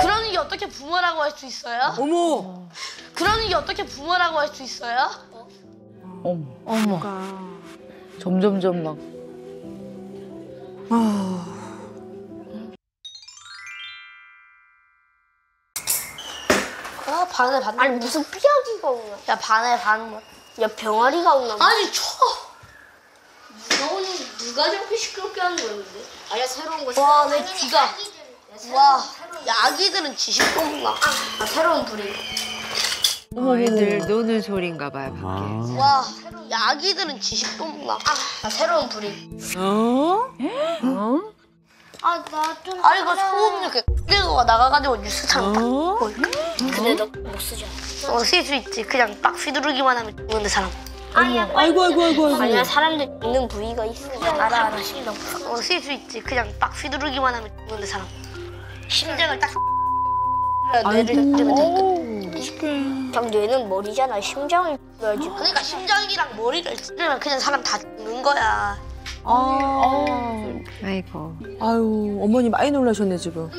그런 게 어떻게 부모라고 할 수 있어요? 어머. 그런 게 어떻게 부모라고 할 수 있어요? 어머. 어머. 점점점 막. 아 반에 반. 아니 무슨 삐약이가 오나? 야 반에 반. 야 병아리가 오나? 아니 쳐. 누가 오는 누가 저렇게 시끄럽게 하는 거야 근데? 아야 새로운 거. 와내 귀가. 와. 야, 아기들은 지식 뽑나. 아 새로운 불이. 어, 애들 노는 소리인가 봐요, 밖에. 와. 야, 아기들은 지식 뽑나. 아 새로운 불이. 어? 아나좀 아니 그 소음 이렇게 끌고 나가가지고 뉴스처럼 딱. 어? 근데 너 못 쓰잖아. 어, 쓸 수 있지. 그냥 딱 휘두르기만 하면 죽는데 사람. 아니야 아이고 아이고 아이고 아이고. 아니야 사람들 있는 부위가 있어. 알아 알아. 어, 쓸 수 있지. 그냥 딱 휘두르기만 하면 죽는데 사람. 심장을 딱. 뇌를 뜨면 돼. 그냥 뇌는 머리잖아. 심장을 줘야지. 그러니까 심장이랑 머리를 찌르면 그냥 사람 다 죽는 거야. 아. 아이고. 아유 어머니 많이 놀라셨네 지금.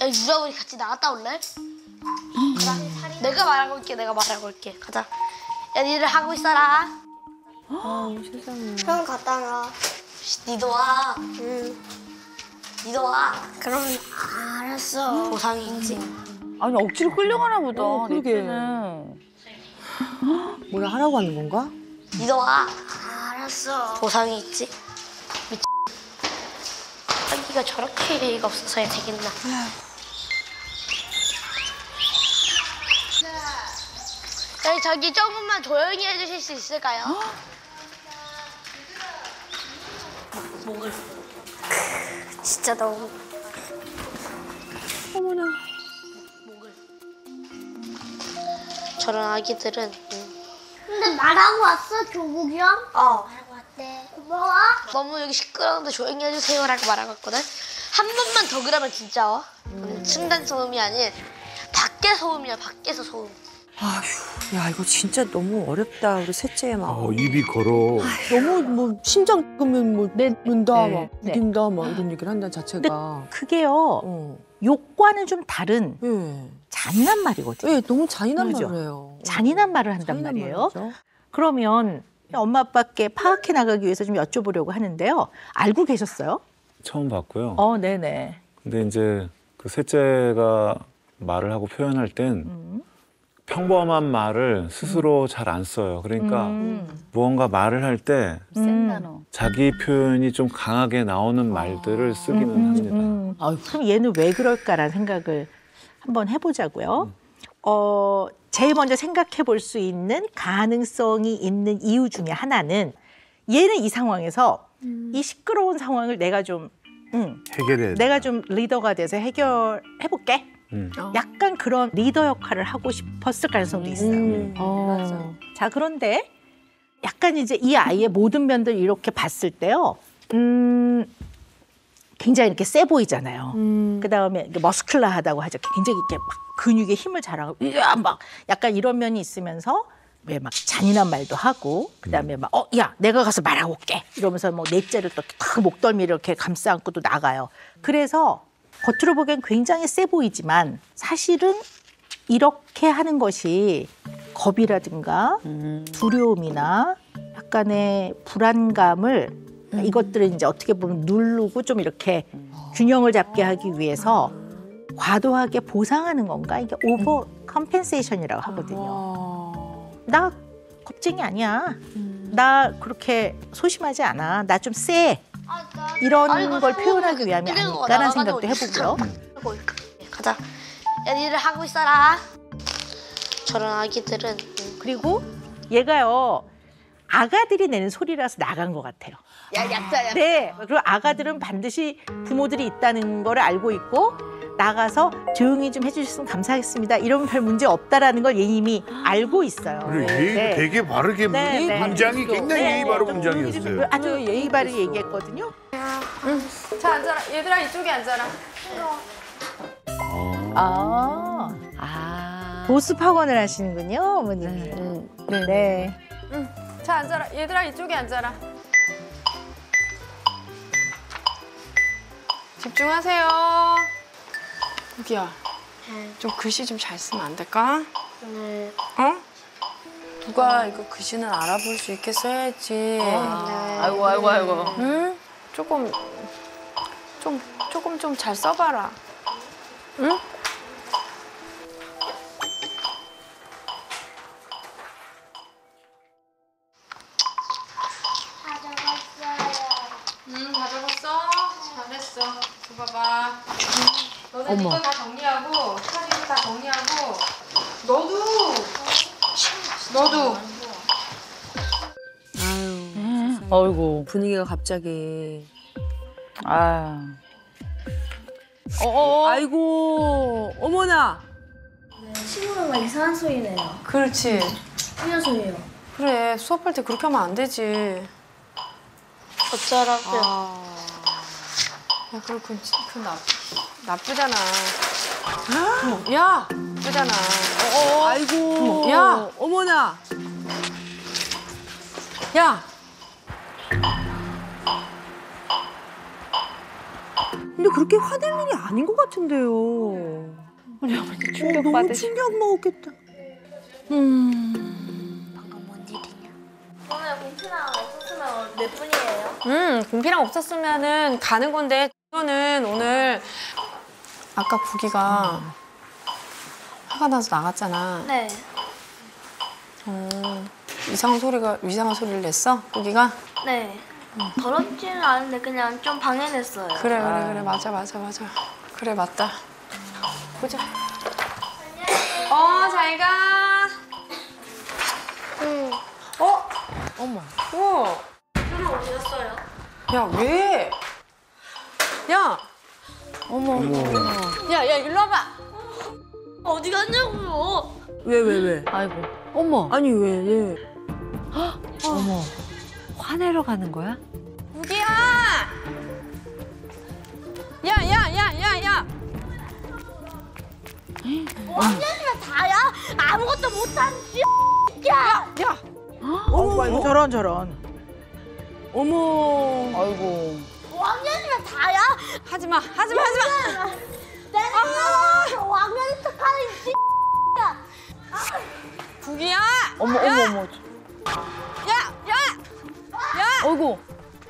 야 유라 우리 같이 나갔다 올래? 가자. 내가 말하고 올게. 내가 말하고 올게. 가자. 야 니들 하고 있어라. 형 갔다 와. 씨, 니도 와. 응. 니도 와. 그럼 알았어. 보상이 있지. 아니 억지로 끌려가나 보다. 어, 그러게. 뭐라 하라고 하는 건가? 니도 와. 알았어. 보상이 있지. 미치. 자기가 저렇게 예의가 없어서야 되겠나. 네, 저기 조금만 조용히 해주실 수 있을까요? 목을. 진짜 너무. 어머나. 목을. 저런 아기들은 음, 근데 말하고 왔어 조국이 형? 어 말하고 왔대. 고마워. 너무 여기 시끄러운데 조용히 해주세요 라고 말하고 왔거든. 한 번만 더 그러면 진짜 어? 층간 소음이 아닌 밖에 소음이야 밖에서 소음. 아휴, 야 이거 진짜 너무 어렵다 우리 셋째 막. 어, 입이 걸어. 너무 뭐 심장 끄면 뭐 네. 는다 네, 막 네. 부딘다 막 이런 얘기를 한다는 자체가. 그게요 어. 욕과는 좀 다른 예. 잔인한 말이거든요. 예, 너무 잔인한 그죠? 말을 해요. 잔인한 말을 한단 잔인한 말이에요. 말이죠. 그러면 엄마 아빠께 파악해 나가기 위해서 좀 여쭤보려고 하는데요. 알고 계셨어요? 처음 봤고요. 어, 네네. 근데 이제 그 셋째가 말을 하고 표현할 땐 음. 평범한 말을 스스로 잘 안 써요. 그러니까 음. 무언가 말을 할 때 센 단어. 자기 표현이 좀 강하게 나오는 말들을 쓰기는 합니다. 음. 그럼 얘는 왜 그럴까라는 생각을 한번 해보자고요. 어, 제일 먼저 생각해 볼 수 있는 가능성이 있는 이유 중에 하나는 얘는 이 상황에서 이 시끄러운 상황을 내가 좀, 응, 해결해. 내가 좀 리더가 돼서 해결해 볼게. 음. 약간 그런 리더 역할을 하고 싶었을 가능성도 있어요. 음, 어. 맞아. 자, 그런데 약간 이제 이 아이의 모든 면들 이렇게 봤을 때요. 음, 굉장히 이렇게 세 보이잖아요. 음. 그 다음에 머스클라하다고 하죠. 굉장히 이렇게 막 근육에 힘을 자랑하고, 으아, 막 약간 이런 면이 있으면서 왜 막 잔인한 말도 하고, 그 다음에 막, 어, 야, 내가 가서 말하고 올게. 이러면서 뭐 넷째를 또 탁 목덜미를 이렇게 감싸 안고 또 나가요. 그래서 겉으로 보기엔 굉장히 세 보이지만 사실은 이렇게 하는 것이 겁이라든가 두려움이나 약간의 불안감을 이것들을 이제 어떻게 보면 누르고 좀 이렇게 균형을 잡게 하기 위해서 과도하게 보상하는 건가 이게 overcompensation이라고 하거든요. 와. 나 겁쟁이 아니야. 나 그렇게 소심하지 않아. 나 좀 쎄. 이런 아이고, 걸 표현하기 위함이 아닐까라는 생각도 해보고요. 올까? 가자. 야 니들 하고 있어라. 저런 아기들은 음, 그리고 얘가요 아가들이 내는 소리라서 나간 것 같아요. 야 약자야. 네. 그리고 아가들은 반드시 부모들이 있다는 걸 알고 있고 나가서 조용히 좀 해주셨으면 감사하겠습니다. 이러면 별 문제 없다라는 걸 이미 알고 있어요. 그리고 예의 네. 되게 바르게 네, 문- 네. 문장이 굉장히 네, 예의 바른 네. 문장이었어요. 아주 예의 바르게 얘기했거든요. 자 앉아라 얘들아 이쪽에 앉아라 아, 아. 보습 학원을 하시는군요, 어머님이. 네. 네. 자 앉아라 얘들아 이쪽에 앉아라 집중하세요. 여기야. 좀 글씨 좀 잘 쓰면 안 될까? 네. 어? 누가 이거 글씨는 알아볼 수 있게 써야지. 아이고 아이고 아이고. 응? 조금 좀 조금 좀 잘 써봐라. 응? 응, 너네 이거 다 정리하고, 사진도 다 정리하고, 너도! 너도! 아이고. 분위기가 갑자기. 아. 아이고, 어머나. 친구가 이상한 소리 내요. 그렇지. 무슨 소리예요? 그래, 수업할 때 그렇게 하면 안 되지. 어쩌라고요. 야, 그럼 그, 그 나, 나쁘잖아. 야! 나쁘잖아. 아이고. 야! 어머나. 야! 근데 그렇게 화낼 일이 아닌 것 같은데요. 우리 어머니 어, 충격 너무 받으시. 충격 먹었겠다. 오늘 공피나 없었으면 몇 분이에요? 음, 공피랑 없었으면은 가는 건데, 이거는 오늘 아까 구기가 화가 나서 나갔잖아. 네. 어, 이상한 소리가, 이상한 소리를 냈어? 구기가? 네. 더럽지는 않은데 그냥 좀 방해됐어요. 그래, 그래, 그래. 맞아, 맞아, 맞아. 그래, 맞다. 보자. 어, 잘 가. 응. 어? 어머. 우와. 어디 갔어요? 야, 왜? 야, 야, 야, 일로 와봐. 어디 갔냐고요? 왜, 왜, 왜? 아이고. 어머. 아니, 왜, 왜? 어머. 화내러 가는 거야? 우기야! 야, 야, 야, 야, 야! 언제면 다야? 아무것도 못한 씨. 야! 어머, 아이고, 저런 저런. 어머. 아이고. 왕년이면 다야? 하지 마, 하지 마, 하지 마! 내가 왕년이 척하는 씨. 우기야! 어머 어머 어머. 야, 야! 아이고.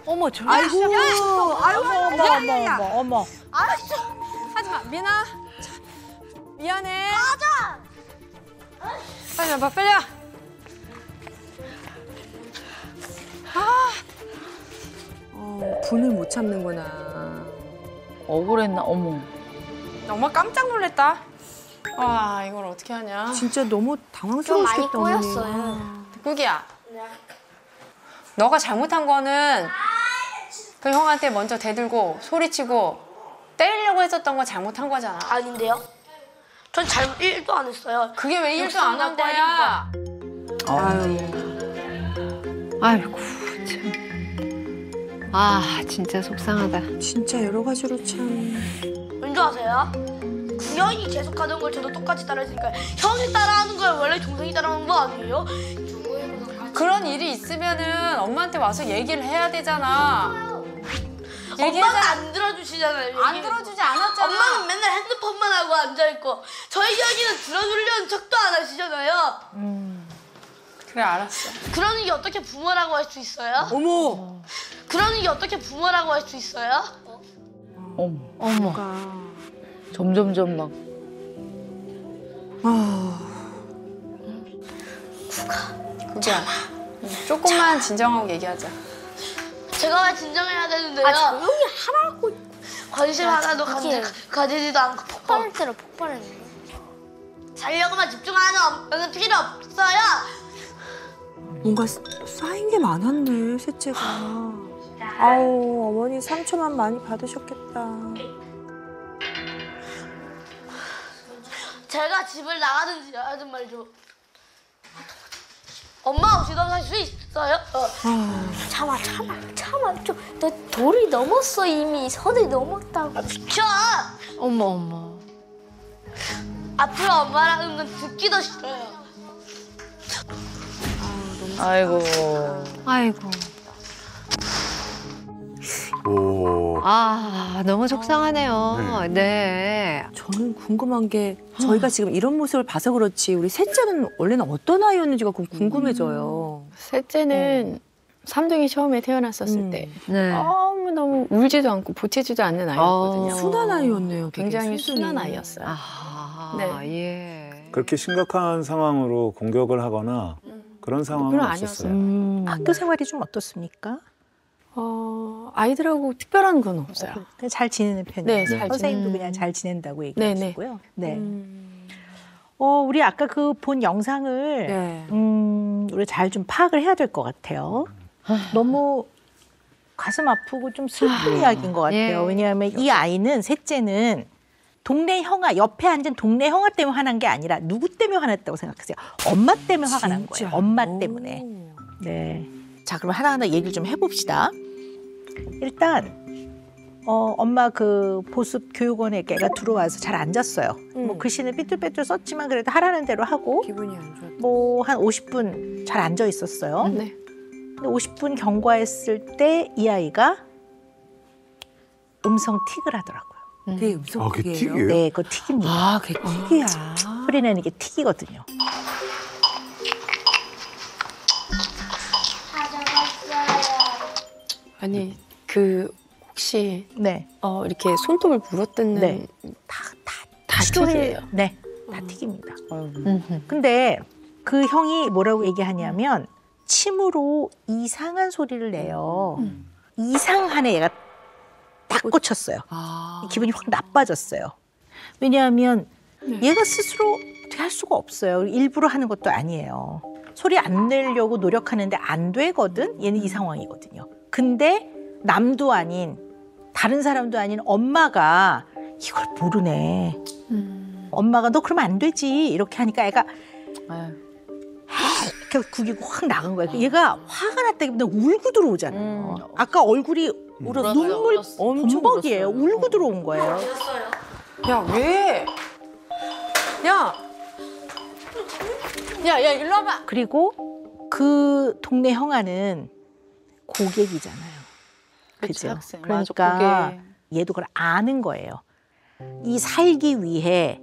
어머 저. 아이고. 아이고, 어머 어머 어머 어머 어머. 하지 마, 미나. 자, 미안해. 맞아! 빨리 와봐, 빨리 와. 어, 분을 못 참는구나. 억울했나? 어머. 정말 깜짝 놀랐다. 와, 이걸 어떻게 하냐. 진짜 너무 좀 많이 당황스러우시겠다, 어머니. 꼬였어요. 구기야. 너가 잘못한 거는 그 형한테 먼저 대들고 소리치고 때리려고 했었던 거 잘못한 거잖아. 아닌데요? 전 잘못 1도 안 했어요. 그게 왜 일도 안 한 욕심만 때린 거야? 아유, 아이고 참. 아 진짜 속상하다. 진짜 여러 가지로 참. 왠지 아세요? 구형이 계속 하던 걸 저도 똑같이 따라했으니까 형이 따라하는 걸 원래 동생이 따라하는 거 아니에요? 그런 일이 있으면은 엄마한테 와서 얘기를 해야 되잖아. 엄마는 얘기하자. 안 들어주시잖아요. 안 얘기는. 들어주지 않았잖아. 엄마는 맨날 핸드폰만 하고 앉아있고 저희 이야기는 들어주려는 척도 안 하시잖아요. 그래 알았어. 그러는 게 어떻게 부모라고 할 수 있어요? 어머. 그러는 게 어떻게 부모라고 할 수 있어요? 어머. 어머. 점점점 막. 구기야. 조금만 진정하고 얘기하자. 제가 왜 진정해야 되는데요? 아 조용히 하라고. 관심 하나도 가지, 가지지도 않고 폭발할 때로 폭발했네. 자려고만 집중하는 엄마는 필요 없어요. 뭔가 쓰- 쌓인 게 많았네, 셋째가. 아우, 어머니 상처만 많이 받으셨겠다. 제가 집을 나가든지 하든 말죠. 엄마 없이도 살수 있어요? 어. 참아 참아 참아 좀너 돌이 넘었어 이미 선을 넘었다고. 비켜! 어머 어머. 앞으로 엄마라는 건 듣기도 싫어요. 아이고. 아이고. 오. 아, 너무 속상하네요. 네. 저는 궁금한 게 저희가 지금 이런 모습을 봐서 그렇지 우리 셋째는 원래는 어떤 아이였는지가 그 궁금해져요. 셋째는 삼둥이 처음에 태어났었을 음. 때 네. 너무 너무 울지도 않고 보채지도 않는 아이였거든요. 어. 순한 아이였네요. 굉장히 순순히. 순한 아이였어요. 아, 네. 예. 그렇게 심각한 상황으로 공격을 하거나 그런 상황은 없었어요. 음. 학교 생활이 좀 어떻습니까? 어, 아이들하고 특별한 건 없어요. 그냥 잘 지내는 편이에요. 네, 잘 선생님도 지내는. 그냥 잘 지낸다고 네, 네. 얘기하시고요. 네. 음, 어, 우리 아까 그 본 영상을 네. 음, 우리 잘 좀 파악을 해야 될 것 같아요. 너무 가슴 아프고 좀 슬픈 이야기인 것 같아요. 예. 왜냐하면 이 아이는 셋째는 동네 형아 옆에 앉은 동네 형아 때문에 화난 게 아니라 누구 때문에 화났다고 생각하세요? 엄마 때문에 화가 난 거예요. 엄마 때문에. 네. 자, 그럼 하나하나 얘기를 좀 해봅시다. 일단 어, 엄마 그 보습 교육원에 걔가 들어와서 잘 앉았어요. 뭐 글씨는 삐뚤빼뚤 썼지만 그래도 하라는 대로 하고 기분이 안 좋았다. 뭐한 50분 잘 앉아 있었어요. 네. 근데 50분 경과했을 때 이 아이가 음성 틱을 하더라고요. 되게 음성 아, 그게? 틱이에요? 네, 그거 틱입니다. 아, 그게 틱이야. 소리 내는 게 틱이거든요. 아니 그 혹시 네, 어, 이렇게 손톱을 물어뜯는 네. 다, 다, 다 틱이에요. 네, 다 틱입니다. 음흠. 근데 그 형이 뭐라고 얘기하냐면 침으로 이상한 소리를 내요. 이상한 애 얘가 딱 꽂혔어요. 아. 기분이 확 나빠졌어요. 왜냐하면 얘가 스스로 어떻게 할 수가 없어요. 일부러 하는 것도 아니에요. 소리 안 내려고 노력하는데 안 되거든. 얘는 이 상황이거든요. 근데 남도 아닌 다른 사람도 아닌 엄마가 이걸 모르네. 엄마가 너 그러면 안 되지 이렇게 하니까 애가 이 렇게 구기고 확 나간 거야. 얘가 화가 났다기보다 울고 들어오잖아 요. 아까 얼굴이 눈물 엄청 범벅이에요. 울고 들어온 거예요. 야 왜? 야, 야, 야, 일로 와봐. 그리고 그 동네 형아는 고객이잖아요. 그죠? 학생. 맞아, 그러니까 고객. 얘도 그걸 아는 거예요. 이 살기 위해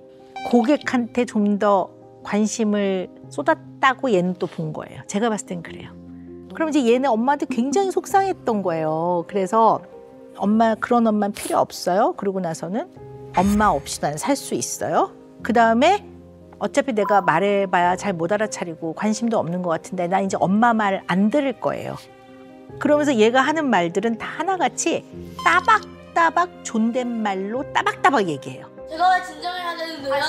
고객한테 좀 더 관심을 쏟았다고 얘는 또 본 거예요. 제가 봤을 땐 그래요. 그럼 이제 얘네 엄마한테 굉장히 속상했던 거예요. 그래서 엄마 그런 엄마는 필요 없어요. 그러고 나서는 엄마 없이도 난살 수 있어요. 그 다음에 어차피 내가 말해봐야 잘 못 알아차리고 관심도 없는 것 같은데 나 이제 엄마 말 안 들을 거예요. 그러면서 얘가 하는 말들은 다 하나같이 따박따박 존댓말로 따박따박 얘기해요. 제가 왜 진정을 해야 되는데요?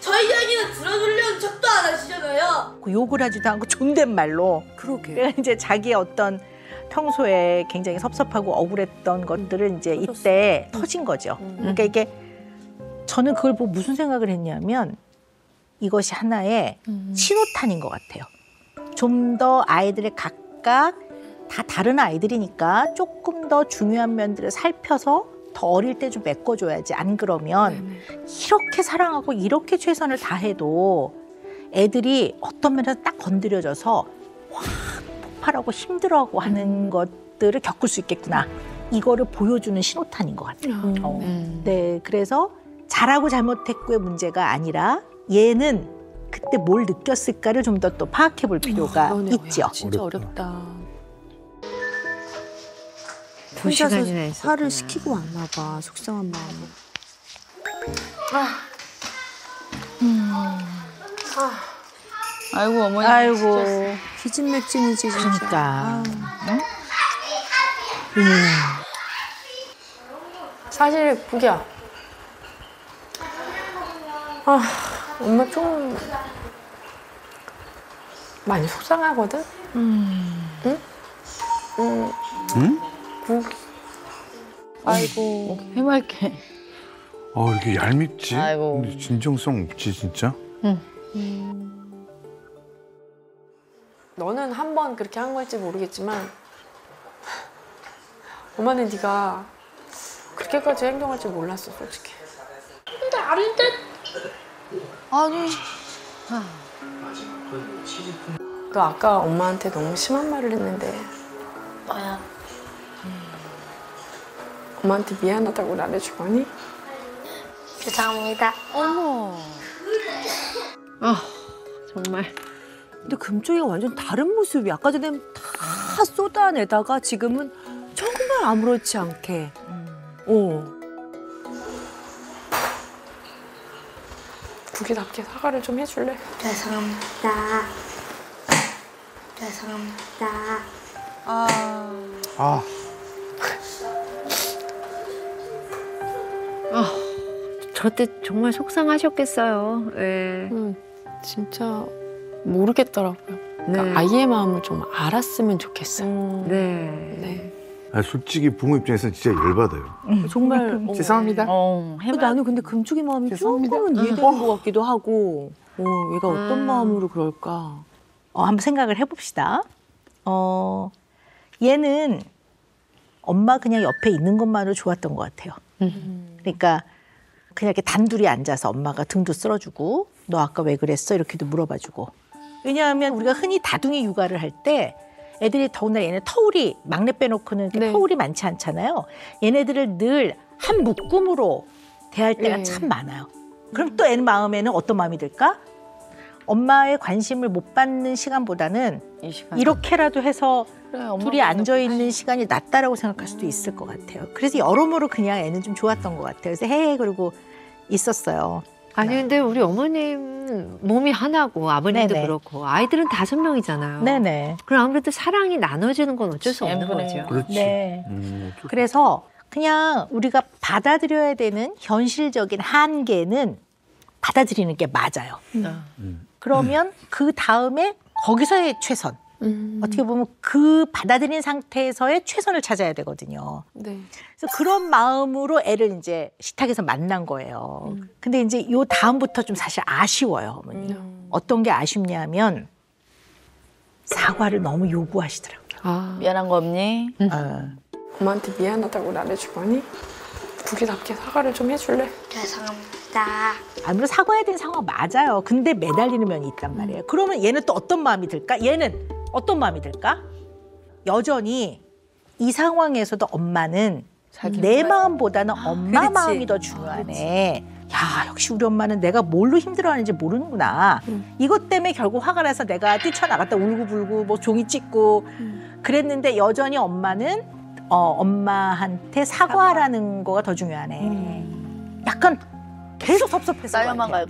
저희 이야기는 들어주려는 척도 안 하시잖아요. 그 욕을 하지도 않고 존댓말로. 그러게. 그러니까 이제 자기의 어떤 평소에 굉장히 섭섭하고 억울했던 것들을 이제 이때 터진 거죠. 그러니까 이게 저는 그걸 보고 무슨 생각을 했냐면 이것이 하나의 신호탄인 것 같아요. 좀 더 아이들의 각각 다 다른 아이들이니까 조금 더 중요한 면들을 살펴서 더 어릴 때 좀 메꿔줘야지. 안 그러면 이렇게 사랑하고 이렇게 최선을 다해도 애들이 어떤 면에서 딱 건드려져서 확 폭발하고 힘들어하고 하는 것들을 겪을 수 있겠구나. 이거를 보여주는 신호탄인 것 같아요. 어. 네, 그래서 잘하고 잘못했고의 문제가 아니라 얘는 그때 뭘 느꼈을까를 좀 더 또 파악해 볼 필요가 그러네요. 있죠. 야, 진짜 어렵다. 혼자서 화를. 시키고 왔나 봐. 속상한 마음에. 아이고 어머니. 아이고, 기진맥진이지 진짜. 그러니까. 아. 사실 부기야. 아, 엄마 좀 많이 속상하거든. 응? 응. 응? 부. 아이고. 해맑게. 어 이게 얄밉지? 아이고. 근데 진정성 없지 진짜? 너는 한 번 그렇게 한 걸지 모르겠지만 엄마는 네가 그렇게까지 행동할 줄 몰랐어, 솔직히. 근데 안 돼. 아니. 너 아까 엄마한테 너무 심한 말을 했는데 뭐야? 엄마한테 미안하다고 말해주고 하니? 죄송합니다. 아 정말 근데 금쪽이가 완전 다른 모습이 아까 전엔 다 쏟아내다가 지금은 정말 아무렇지 않게. 어. 국이답게 사과를 좀 해줄래? 죄송합니다. 죄송합니다. 아, 저때 정말 속상하셨겠어요. 예. 음, 진짜 모르겠더라고요. 네. 그러니까 아이의 마음을 좀 알았으면 좋겠어요. 네. 네. 아, 솔직히 부모 입장에서는 진짜 열받아요. 정말. 어. 죄송합니다. 어, 근데 나는 근데 금쪽이 마음이 죄송합니다. 조금은 이해되는 것 같기도 하고. 어, 얘가 어떤 음. 마음으로 그럴까. 어, 한번 생각을 해봅시다. 어, 얘는 엄마 그냥 옆에 있는 것만으로 좋았던 것 같아요. 그러니까 그냥 이렇게 단둘이 앉아서 엄마가 등도 쓸어주고 너 아까 왜 그랬어? 이렇게도 물어봐주고. 왜냐하면 우리가 흔히 다둥이 육아를 할 때 애들이 더군다나 얘네 터울이 막내 빼놓고는 네. 터울이 많지 않잖아요. 얘네들을 늘 한 묶음으로 대할 때가 네. 참 많아요. 그럼 또 애 마음에는 어떤 마음이 들까? 엄마의 관심을 못 받는 시간보다는 이 시간. 이렇게라도 해서 그래, 둘이 앉아 있는 시간이 낫다라고 생각할 수도 있을 것 같아요. 그래서 여러모로 그냥 애는 좀 좋았던 것 같아요. 그래서 헤헤 그러고 있었어요. 아니 근데 우리 어머님 몸이 하나고 아버님도 네네. 그렇고 아이들은 다섯 명이잖아요. 네네. 그럼 아무래도 사랑이 나눠지는 건 어쩔 수 없는 N분의 거죠. 그렇지. 네. 음, 그래서 그냥 우리가 받아들여야 되는 현실적인 한계는 받아들이는 게 맞아요. 음. 그러면 그 다음에 거기서의 최선. 음, 어떻게 보면 그 받아들인 상태에서의 최선을 찾아야 되거든요. 네. 그래서 그런 마음으로 애를 이제 식탁에서 만난 거예요. 근데 이제 요 다음부터 좀 사실 아쉬워요, 어머니. 음. 어떤 게 아쉽냐면 사과를 너무 요구하시더라고요. 아, 미안한 거 없니? 어. 엄마한테 미안하다고 말해주고 하니? 국이답게 사과를 좀 해줄래? 죄송합니다. 아무래도 사과해야 되는 상황 맞아요. 근데 매달리는 면이 있단 말이에요. 그러면 얘는 또 어떤 마음이 들까? 얘는 어떤 마음이 들까? 여전히 이 상황에서도 엄마는 내 마음보다는 엄마 그렇지. 마음이 더 중요하네. 야, 역시 우리 엄마는 내가 뭘로 힘들어하는지 모르는구나. 이것 때문에 결국 화가 나서 내가 뛰쳐나갔다 울고불고 뭐 종이 찢고 그랬는데 여전히 엄마는 어, 엄마한테 사과하라는 거가 더 중요하네. 약간 계속 섭섭했어요.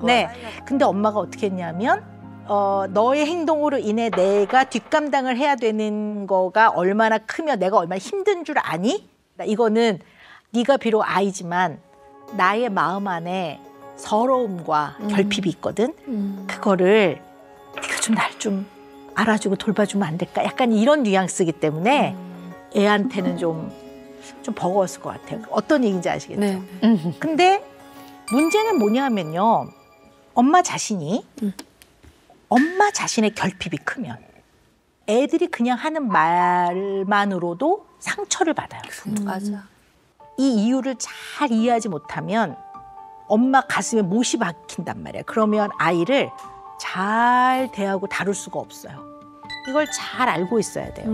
네. 근데 엄마가 어떻게 했냐면 어, 너의 행동으로 인해 내가 뒷감당을 해야 되는 거가 얼마나 크며 내가 얼마나 힘든 줄 아니? 이거는 네가 비록 아이지만 나의 마음 안에 서러움과 결핍이 있거든. 그거를 네가 좀 날 좀 알아주고 돌봐주면 안 될까? 약간 이런 뉘앙스이기 때문에 애한테는 좀, 좀 버거웠을 것 같아요. 어떤 얘기인지 아시겠죠? 네. 근데 문제는 뭐냐면요. 엄마 자신이 엄마 자신의 결핍이 크면 애들이 그냥 하는 말만으로도 상처를 받아요. 맞아. 이 이유를 잘 이해하지 못하면 엄마 가슴에 못이 박힌단 말이에요. 그러면 아이를 잘 대하고 다룰 수가 없어요. 이걸 잘 알고 있어야 돼요.